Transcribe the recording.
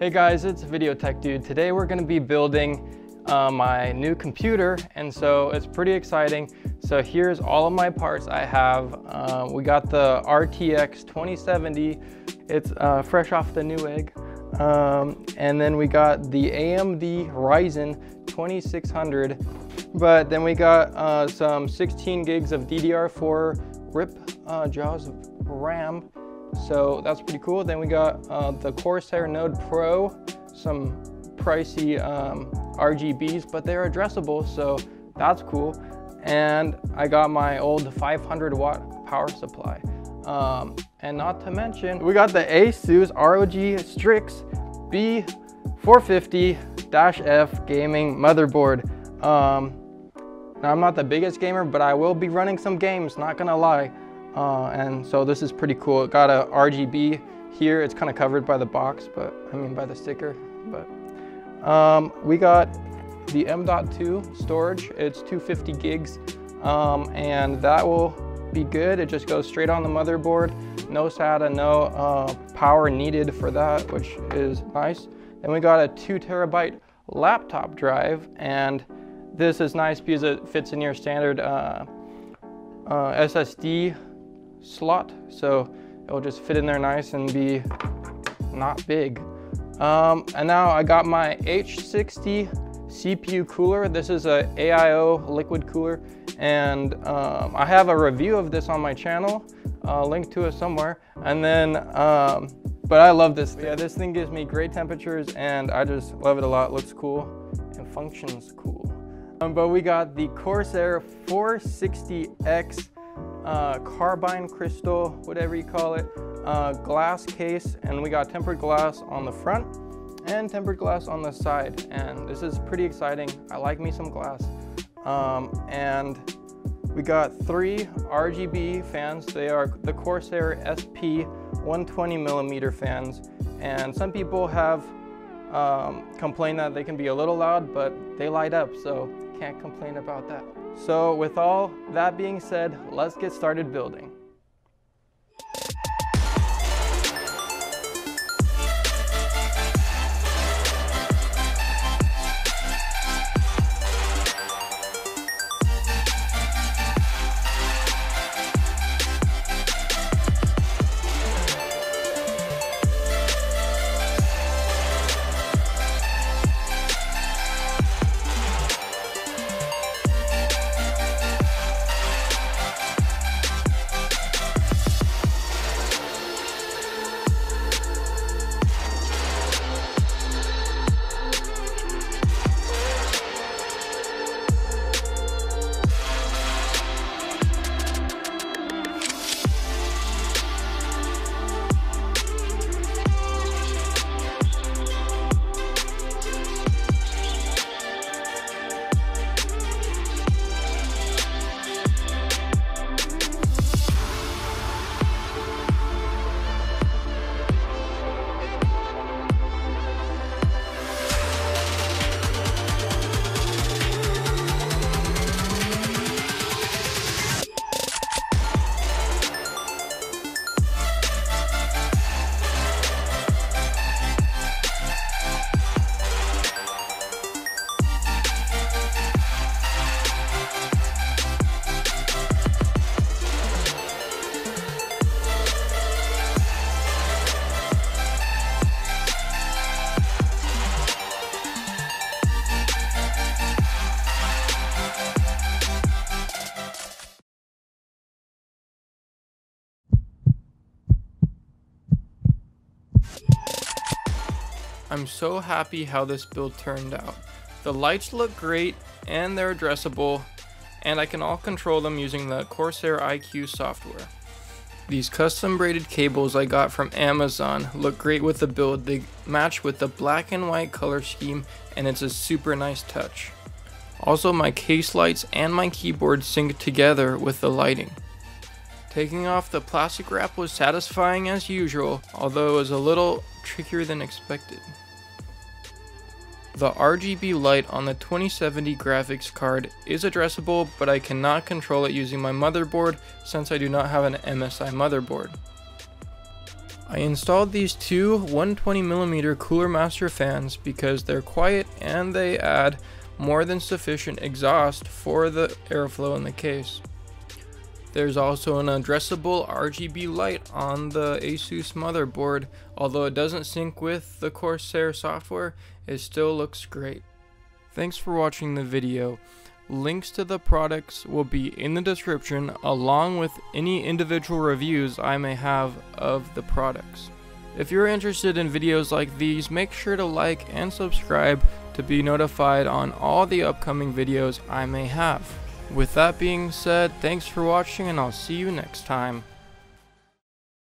Hey guys, it's Video Tech Dude. Today we're gonna be building uh, my new computer and so it's pretty exciting. So here's all of my parts I have. Uh, we got the RTX 2070. It's uh, fresh off the Newegg. Um, and then we got the AMD Ryzen 2600. But then we got uh, some 16 gigs of DDR4 RIP uh, JAWS RAM so that's pretty cool. Then we got uh, the Corsair Node Pro, some pricey um, RGBs, but they're addressable, so that's cool. And I got my old 500 watt power supply. Um, and not to mention, we got the Asus ROG Strix B450-F gaming motherboard. Um, now I'm not the biggest gamer, but I will be running some games, not gonna lie. Uh, and so this is pretty cool. It got a RGB here. It's kind of covered by the box, but I mean by the sticker. But um, we got the M.2 storage. It's 250 gigs, um, and that will be good. It just goes straight on the motherboard. No SATA, no uh, power needed for that, which is nice. Then we got a two terabyte laptop drive, and this is nice because it fits in your standard uh, uh, SSD slot. So it'll just fit in there nice and be not big. Um, and now I got my H60 CPU cooler. This is a AIO liquid cooler. And um, I have a review of this on my channel, uh, link to it somewhere. And then, um, but I love this. Thing. Yeah, this thing gives me great temperatures and I just love it a lot. Looks cool and functions cool. Um, but we got the Corsair 460X uh, carbide crystal, whatever you call it, uh, glass case, and we got tempered glass on the front and tempered glass on the side. And this is pretty exciting. I like me some glass. Um, and we got three RGB fans. They are the Corsair SP 120 millimeter fans. And some people have um, complained that they can be a little loud, but they light up, so can't complain about that. So with all that being said, let's get started building. I'm so happy how this build turned out. The lights look great and they're addressable and I can all control them using the Corsair iCUE software. These custom braided cables I got from Amazon look great with the build, they match with the black and white color scheme and it's a super nice touch. Also my case lights and my keyboard sync together with the lighting. Taking off the plastic wrap was satisfying as usual, although it was a little trickier than expected. The RGB light on the 2070 graphics card is addressable, but I cannot control it using my motherboard since I do not have an MSI motherboard. I installed these two 120mm Cooler Master fans because they're quiet and they add more than sufficient exhaust for the airflow in the case. There's also an addressable RGB light on the Asus motherboard, although it doesn't sync with the Corsair software, it still looks great. Thanks for watching the video. Links to the products will be in the description along with any individual reviews I may have of the products. If you're interested in videos like these, make sure to like and subscribe to be notified on all the upcoming videos I may have. With that being said, thanks for watching and I'll see you next time.